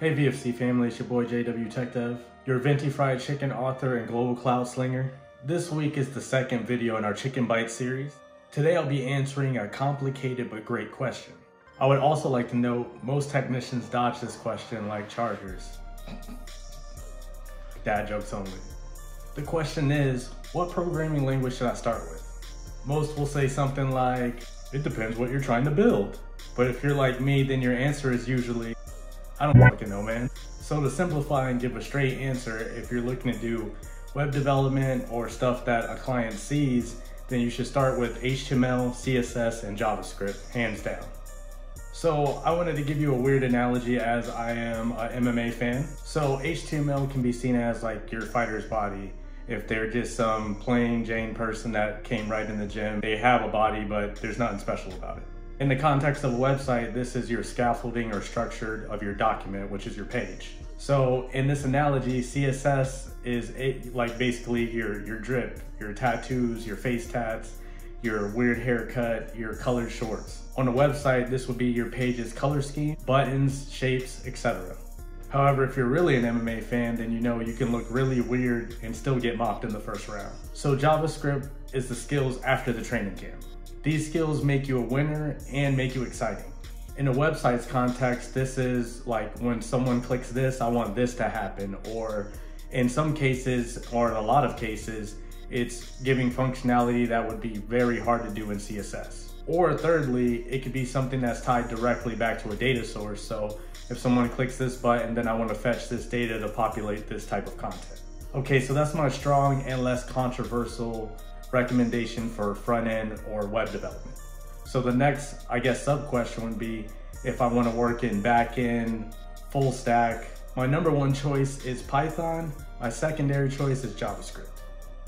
Hey VFC family, it's your boy JW Tech Dev, your Venti Fried Chicken author and global cloud slinger. This week is the second video in our Chicken Bite series. Today I'll be answering a complicated but great question. I would also like to note most technicians dodge this question like chargers. Dad jokes only. The question is, what programming language should I start with? Most will say something like, it depends what you're trying to build. But if you're like me, then your answer is usually, I don't fucking know, man. So to simplify and give a straight answer, if you're looking to do web development or stuff that a client sees, then you should start with HTML, CSS, and JavaScript, hands down. So I wanted to give you a weird analogy as I am a MMA fan. So HTML can be seen as like your fighter's body. If they're just some plain Jane person that came right in the gym, they have a body, but there's nothing special about it. In the context of a website, this is your scaffolding or structure of your document, which is your page. So in this analogy, CSS is a, like basically your, your drip, your tattoos, your face tats, your weird haircut, your colored shorts. On a website, this would be your page's color scheme, buttons, shapes, etc. However, if you're really an MMA fan, then you know you can look really weird and still get mocked in the first round. So JavaScript is the skills after the training camp. These skills make you a winner and make you exciting. In a website's context, this is like when someone clicks this, I want this to happen. Or in some cases, or in a lot of cases, it's giving functionality that would be very hard to do in CSS. Or thirdly, it could be something that's tied directly back to a data source. So if someone clicks this button, then I want to fetch this data to populate this type of content. Okay, so that's my strong and less controversial recommendation for front end or web development. So the next, I guess, sub question would be if I want to work in back end, full stack. My number one choice is Python. My secondary choice is JavaScript.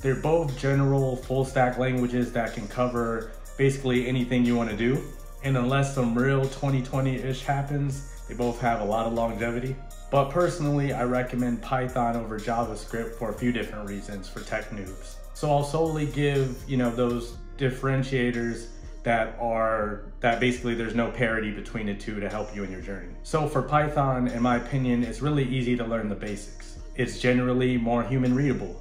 They're both general full stack languages that can cover basically anything you want to do. And unless some real 2020-ish happens, they both have a lot of longevity. But personally, I recommend Python over JavaScript for a few different reasons for tech noobs. So I'll solely give, you know, those differentiators that are, that basically there's no parity between the two to help you in your journey. So for Python, in my opinion, it's really easy to learn the basics. It's generally more human readable.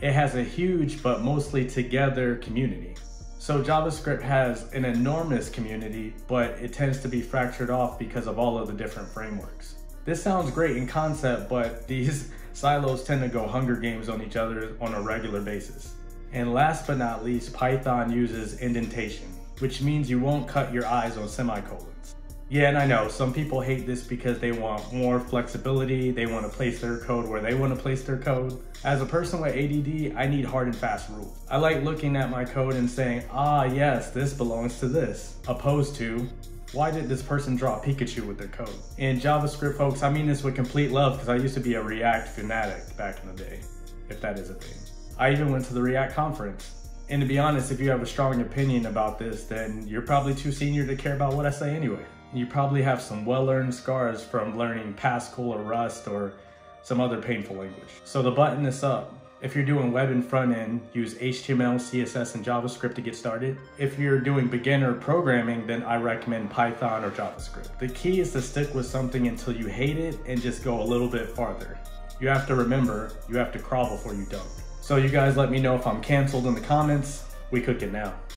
It has a huge but mostly together community. So JavaScript has an enormous community, but it tends to be fractured off because of all of the different frameworks. This sounds great in concept, but these silos tend to go Hunger Games on each other on a regular basis. And last but not least, Python uses indentation, which means you won't cut your eyes on semicolons. Yeah, and I know some people hate this because they want more flexibility, they want to place their code where they want to place their code. As a person with ADD, I need hard and fast rules. I like looking at my code and saying, ah yes, this belongs to this, opposed to, why did this person draw Pikachu with their code? In JavaScript, folks, I mean this with complete love because I used to be a React fanatic back in the day, if that is a thing. I even went to the React conference. And to be honest, if you have a strong opinion about this, then you're probably too senior to care about what I say anyway. You probably have some well-earned scars from learning Pascal or Rust or some other painful language. So to button this up, if you're doing web and front end, use HTML, CSS, and JavaScript to get started. If you're doing beginner programming, then I recommend Python or JavaScript. The key is to stick with something until you hate it and just go a little bit farther. You have to remember, you have to crawl before you dunk. So you guys let me know if I'm canceled in the comments. We cook it now.